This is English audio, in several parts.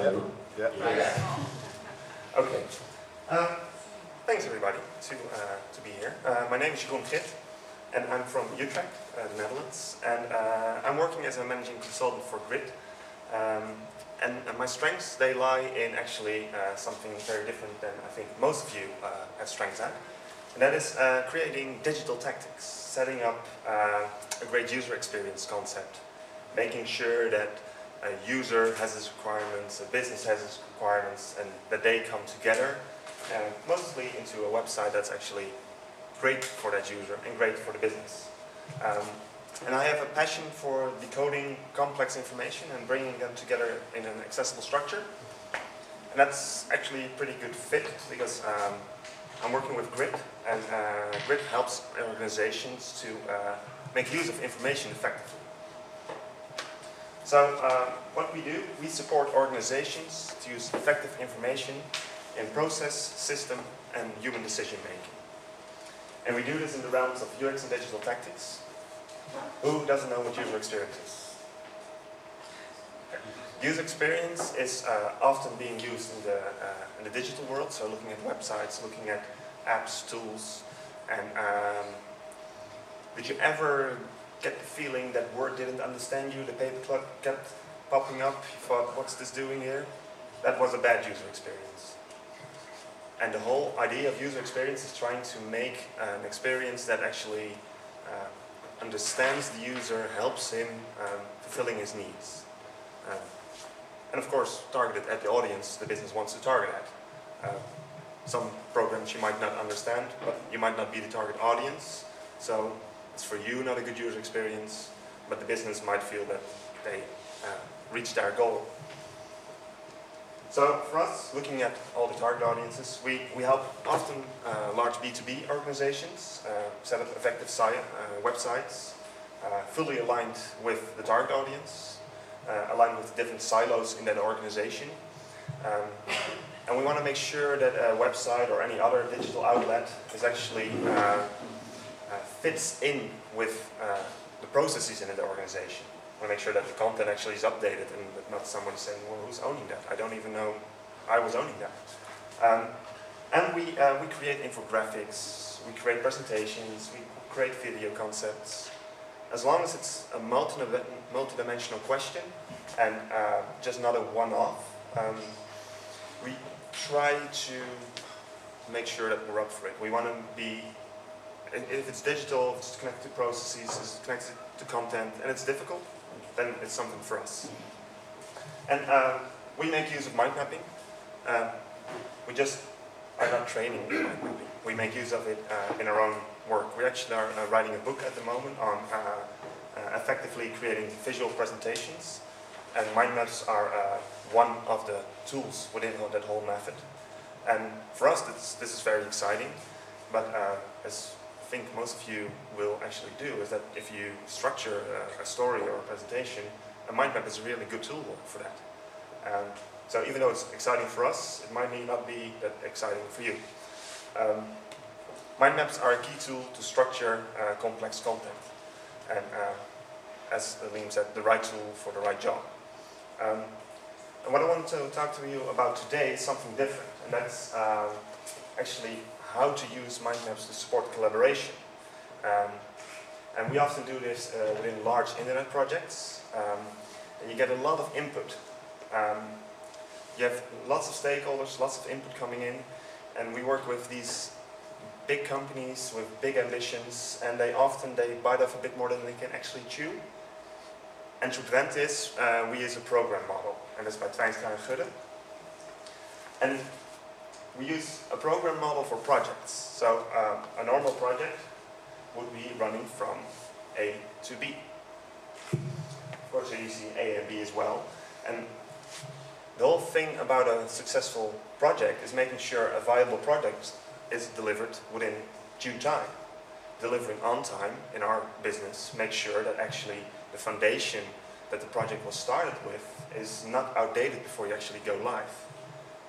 Yeah. yeah. Okay. Um, thanks everybody to, uh, to be here. Uh, my name is Jeroen Grit and I'm from Utrecht, uh, the Netherlands. And uh, I'm working as a managing consultant for Grit. Um, and, and, my strengths, they lie in actually uh, something very different than I think most of you uh, have strengths at. And that is creating digital tactics, setting up a great user experience concept, making sure that a user has its requirements, a business has its requirements, and that they come together, uh, mostly into a website that's actually great for that user and great for the business. Um, and I have a passion for decoding complex information and bringing them together in an accessible structure. And that's actually a pretty good fit because um, I'm working with Grit, and uh, Grit helps organizations to uh, make use of information effectively. So uh, what we do, we support organizations to use effective information in process, system, and human decision making. And we do this in the realms of UX and digital tactics. Who doesn't know what user experience is? User experience is uh, often being used in the, uh, in the digital world, so looking at websites, looking at apps, tools, and um, did you ever get the feeling that Word didn't understand you, the paperclip kept popping up, you thought, what's this doing here? That was a bad user experience. And the whole idea of user experience is trying to make an experience that actually uh, understands the user, helps him um, fulfilling his needs. Um, and of course, targeted at the audience the business wants to target at. Uh, some programs you might not understand, but you might not be the target audience. So it's for you not a good user experience, but the business might feel that they uh, reached their goal. So for us, looking at all the target audiences, we, we help often uh, large B2B organizations uh, set up effective uh, websites, uh, fully aligned with the target audience, uh, aligned with different silos in that organization. Um, and we want to make sure that a website or any other digital outlet is actually uh, fits in with uh, the processes in the organization. I want to make sure that the content actually is updated and that not someone saying, well, who's owning that? I don't even know I was owning that. Um, and we, uh, we create infographics, we create presentations, we create video concepts. As long as it's a multi-dimensional question and uh, just not a one-off, um, we try to make sure that we're up for it. We want to be if it's digital, if it's connected to processes, it's connected to content, and it's difficult, then it's something for us. And uh, we make use of mind mapping. Uh, we just are not training in mind mapping. We make use of it uh, in our own work. We actually are uh, writing a book at the moment on uh, uh, effectively creating visual presentations, and mind maps are one of the tools within that whole method. And for us, this, this is very exciting, but as think most of you will actually do is that if you structure a, a story or a presentation, a mind map is a really good tool for that. Um, so even though it's exciting for us, it might not be that exciting for you. Um, mind maps are a key tool to structure uh, complex content. And uh, as Liam said, the right tool for the right job. Um, and what I want to talk to you about today is something different, and that's um, actually how to use mind maps to support collaboration. Um, and we often do this uh, within large internet projects. Um, and you get a lot of input. Um, you have lots of stakeholders, lots of input coming in, and we work with these big companies with big ambitions, and they often they bite off a bit more than they can actually chew. And to prevent this, uh, we use a program model, and that's by Twynstra and Gudde. And we use a program model for projects. So um, a normal project would be running from A to B. Of course, you see A and B as well. And the whole thing about a successful project is making sure a viable project is delivered within due time. Delivering on time in our business makes sure that actually the foundation that the project was started with is not outdated before you actually go live.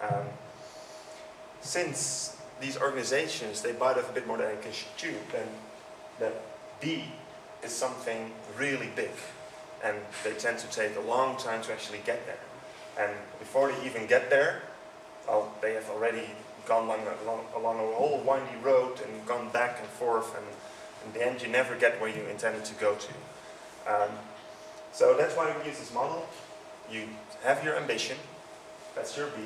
Um, since these organizations, they bite off a bit more than they can chew, then that B is something really big. And they tend to take a long time to actually get there. And before they even get there, well, they have already gone along, along, along a whole windy road and gone back and forth, and in the end, you never get where you intended to go to. Um, so that's why we use this model. You have your ambition, that's your B,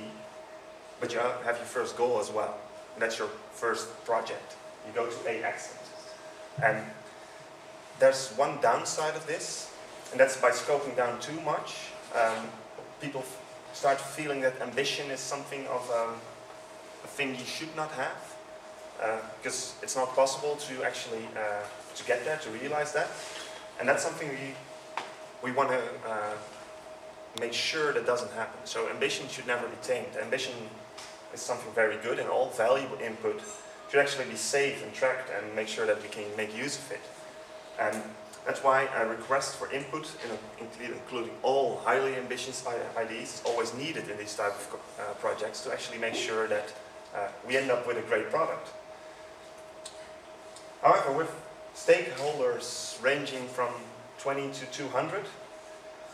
but you have your first goal as well. And that's your first project. You go to A excellent. And there's one downside of this, and that's by scoping down too much, um, people start feeling that ambition is something of um, a thing you should not have, uh, because it's not possible to actually uh, to get there, to realize that. And that's something we we want to uh, make sure that doesn't happen. So ambition should never be tamed. Ambition is something very good, and all valuable input should actually be saved and tracked and make sure that we can make use of it. And that's why a request for input, including all highly ambitious ideas, is always needed in these type of uh, projects to actually make sure that uh, we end up with a great product. However, with stakeholders ranging from 20 to 200,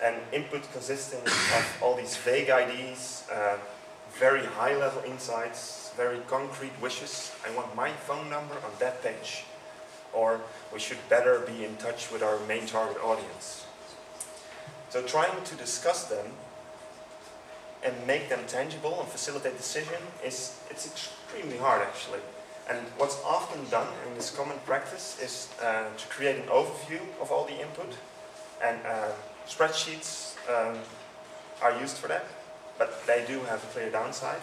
and input consisting of all these vague ideas, uh, very high level insights, very concrete wishes. I want my phone number on that page. Or we should better be in touch with our main target audience. So trying to discuss them and make them tangible and facilitate decision is it's extremely hard actually. And what's often done in this common practice is uh, to create an overview of all the input and uh, spreadsheets um, are used for that, but they do have a clear downside.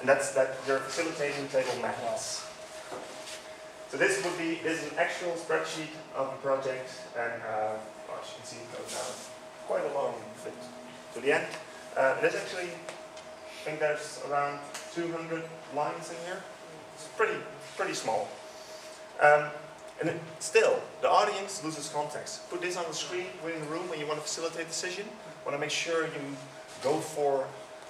And that's that you're facilitating table methods. So this would be, this is an actual spreadsheet of a project, and uh, well, as you can see it goes down quite a long bit to the end. Uh, there's actually, I think there's around 200 lines in here. It's pretty, pretty small. Um, and it, still, the audience loses context. Put this on the screen within the room when you want to facilitate decision. Want to make sure you go for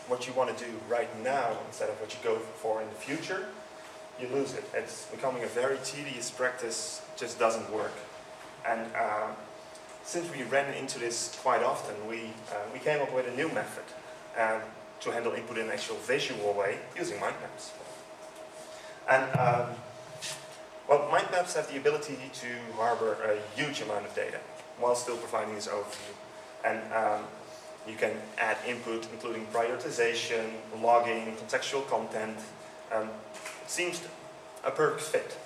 what you want to do right now instead of what you go for in the future. You lose it. It's becoming a very tedious practice. Just doesn't work. And uh, since we ran into this quite often, we uh, we came up with a new method um, to handle input in an actual visual way using mind maps. And um, well, mind maps have the ability to harbor a huge amount of data while still providing this overview. And um, you can add input including prioritization, logging, contextual content. Um, it seems a perfect fit.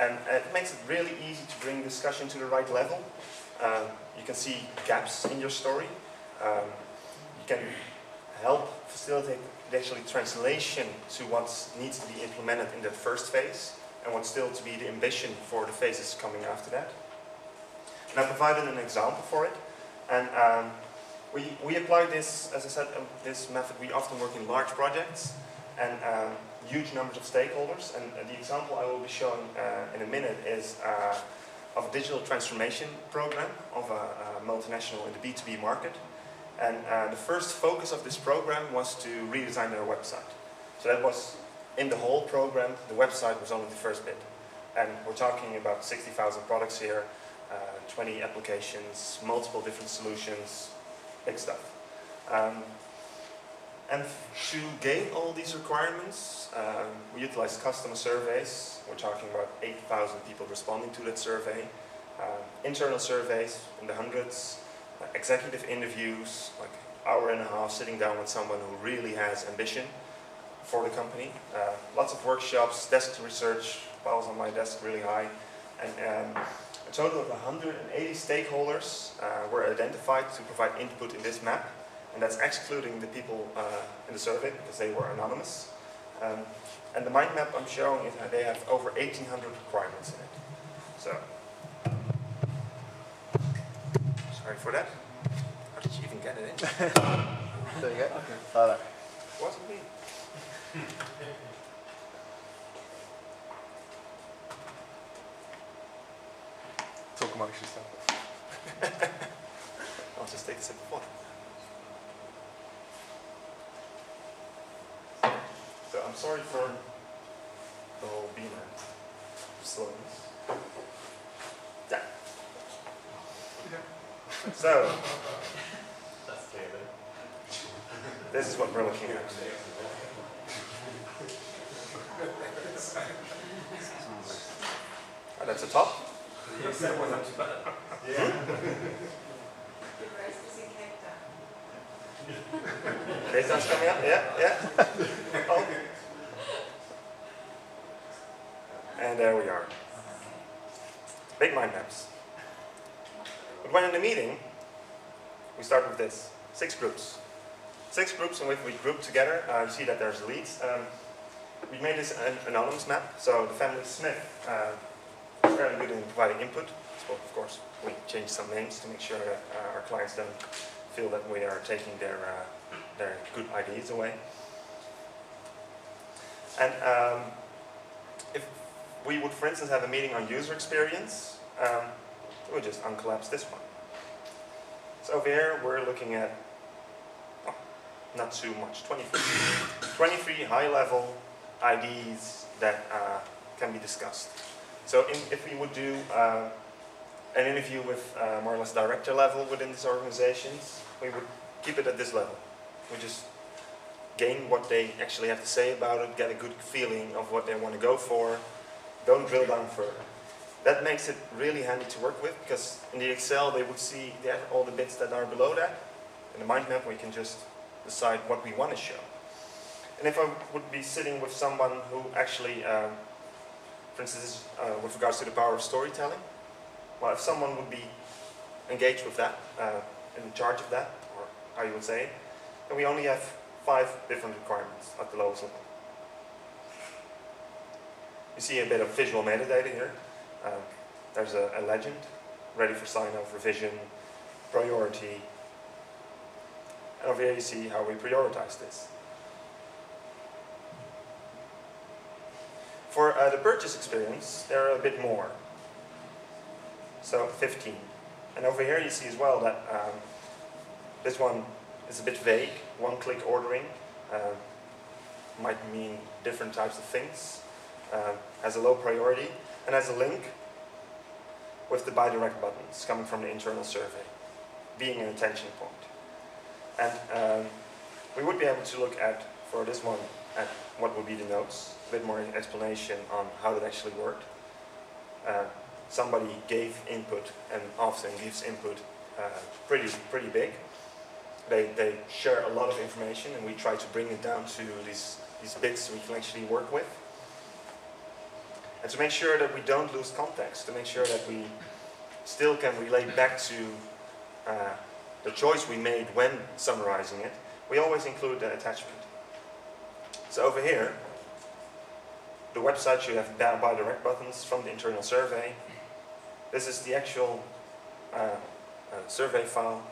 And it makes it really easy to bring discussion to the right level. Um, you can see gaps in your story. Um, you can help facilitate actually translation to what needs to be implemented in the first phase and what's still to be the ambition for the phases coming after that. And I provided an example for it. And um, we, we apply this, as I said, um, this method, we often work in large projects and um, huge numbers of stakeholders. And uh, the example I will be showing uh, in a minute is uh, of a digital transformation program of a, a multinational in the B2B market. And uh, the first focus of this program was to redesign their website. So that was in the whole program, the website was only the first bit. And we're talking about 60,000 products here, uh, 20 applications, multiple different solutions, big stuff. Um, and to gain all these requirements, um, we utilize customer surveys. We're talking about 8,000 people responding to that survey. Uh, internal surveys in the hundreds, uh, executive interviews, like hour and a half sitting down with someone who really has ambition for the company. Uh, lots of workshops, desk research, files on my desk really high. And um, a total of 180 stakeholders uh, were identified to provide input in this map. And that's excluding the people uh, in the survey because they were anonymous. Um, and the mind map I'm showing is that they have over 1,800 requirements in it. So, sorry for that. How did you even get it in? there you go. Okay. Wasn't me. amongst yourself. I'll just take a sip of water. So I'm sorry for the whole beamer slowness. Yeah. So, this is what we're looking at. That's the top. The rest is in Cape Town. Coming up, yeah, yeah. Oh. And there we are. Big mind maps. But when in the meeting, we start with this, six groups. Six groups in which we group together. Uh, you see that there's leads. Um, we made this an anonymous map, so the family Smith uh, very good in providing input. So of course, we change some names to make sure that uh, our clients don't feel that we are taking their, uh, their good ideas away. And um, if we would, for instance, have a meeting on user experience, um, we would just uncollapse this one. So over here, we're looking at, oh, not too much, 23, 23 high-level ideas that uh, can be discussed. So in, if we would do uh, an interview with uh, more or less director level within these organizations, we would keep it at this level. We just gain what they actually have to say about it, get a good feeling of what they want to go for, don't drill down further. That makes it really handy to work with because in the Excel they would see the, all the bits that are below that. In the mind map we can just decide what we want to show. And if I would be sitting with someone who actually, um, for instance, uh, with regards to the power of storytelling, well, if someone would be engaged with that, uh, in charge of that, or how you would say it, then we only have five different requirements at the lowest level. You see a bit of visual metadata here. Um, there's a, a legend, ready for sign-off, revision, priority. And over here you see how we prioritize this. For uh, the purchase experience, there are a bit more. So 15. And over here you see as well that um, this one is a bit vague. One-click ordering uh, might mean different types of things. Uh, has a low priority and has a link with the buy direct buttons coming from the internal survey, being an attention point. And um, we would be able to look at, for this one, at what would be the notes, a bit more explanation on how that actually worked. Uh, somebody gave input and often gives input uh, pretty, pretty big. They, they share a lot of information and we try to bring it down to these, these bits we can actually work with. And to make sure that we don't lose context, to make sure that we still can relate back to uh, the choice we made when summarizing it, we always include the attachment. So over here, the website should have buy direct buttons from the internal survey. This is the actual uh, uh, survey file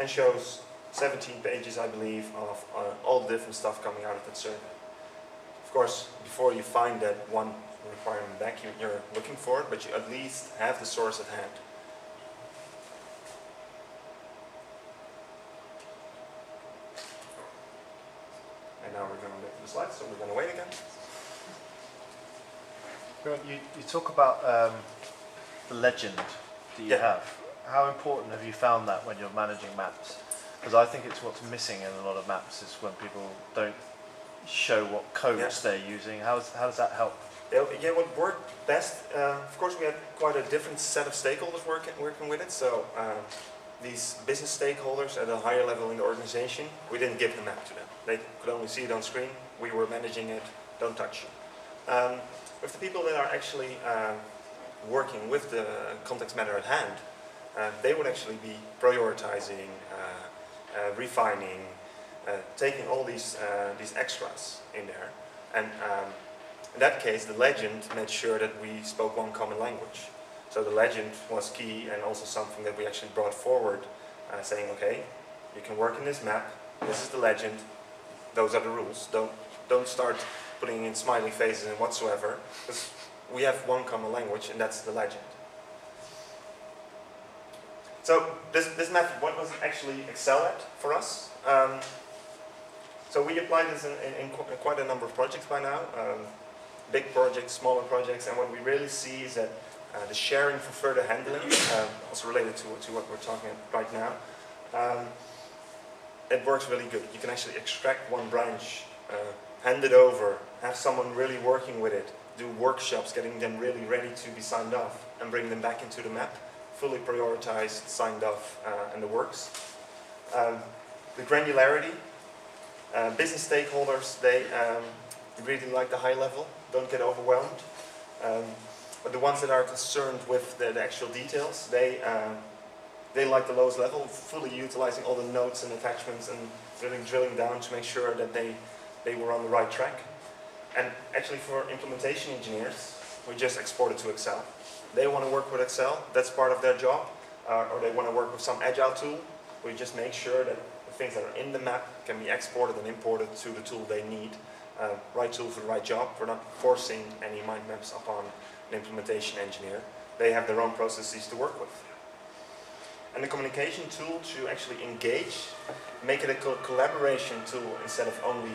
and shows 17 pages, I believe, of uh, all the different stuff coming out of that survey. Of course, before you find that one requirement back you're looking for it, but you at least have the source at hand. And now we're going to look at the slides, so we're going to wait again. You, you talk about um, the legend that you Yeah. have. How important have you found that when you're managing maps? Because I think it's what's missing in a lot of maps is when people don't show what codes Yeah. they're using. How's, how does that help? Yeah, yeah, what worked best, uh, of course we had quite a different set of stakeholders working, working with it, so uh, these business stakeholders at a higher level in the organization, we didn't give the map to them. They could only see it on screen, we were managing it, don't touch it. Um, with the people that are actually uh, working with the context matter at hand, uh, they would actually be prioritizing, uh, uh, refining, uh, taking all these, uh, these extras in there. And um, in that case, the legend made sure that we spoke one common language. So the legend was key and also something that we actually brought forward, saying, okay, you can work in this map, this is the legend, those are the rules. Don't, don't start putting in smiley faces and whatsoever, because we have one common language and that's the legend. So this, this method, what it actually excel at for us? Um, so we applied this in, in, in quite a number of projects by now. Um, big projects, smaller projects, and what we really see is that uh, the sharing for further handling, um, also related to, to what we're talking about right now, um, it works really good. You can actually extract one branch, uh, hand it over, have someone really working with it, do workshops, getting them really ready to be signed off, and bring them back into the map, fully prioritized, signed off, uh, and the works. Um, the granularity, uh, business stakeholders, they um, really like the high level, don't get overwhelmed. Um, but the ones that are concerned with the, the actual details, they, um, they like the lowest level, fully utilizing all the notes and attachments and drilling down to make sure that they, they were on the right track. And actually for implementation engineers, we just export it to Excel. They want to work with Excel, that's part of their job, uh, or they want to work with some agile tool. We just make sure that the things that are in the map can be exported and imported to the tool they need. Uh, right tool for the right job. We're not forcing any mind maps upon an implementation engineer. They have their own processes to work with. And the communication tool to actually engage, make it a collaboration tool instead of only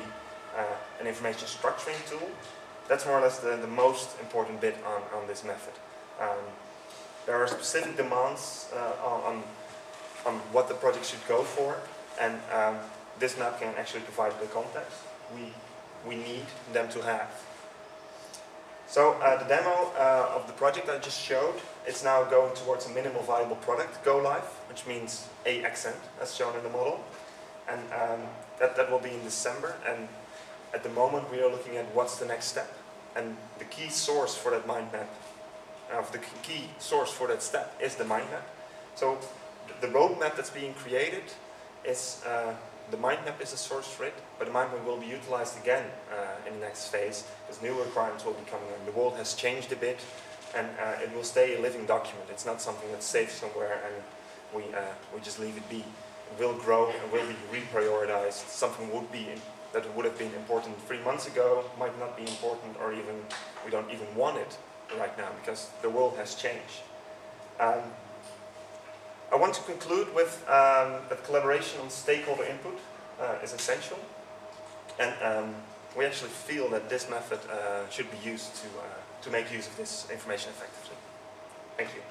uh, an information structuring tool. That's more or less the, the most important bit on, on this method. Um, there are specific demands uh, on, on, what the project should go for, and um, this map can actually provide the context we, we need them to have. So uh, the demo uh, of the project I just showed, it's now going towards a minimal viable product, go live, which means a accent as shown in the model. And um, that, that will be in December. And at the moment we are looking at what's the next step. And the key source for that mind map, of the key source for that step is the mind map. So the roadmap that's being created is uh, the mind map is a source for it, but the mind map will be utilized again uh, in the next phase because new requirements will be coming in. The world has changed a bit and uh, it will stay a living document. It's not something that's safe somewhere and we, uh, we just leave it be. It will grow and will be reprioritized. Something would be in, that would have been important three months ago might not be important or even we don't even want it right now because the world has changed. Um, I want to conclude with um, that collaboration on stakeholder input uh, is essential. And um, we actually feel that this method uh, should be used to, uh, to make use of this information effectively. Thank you.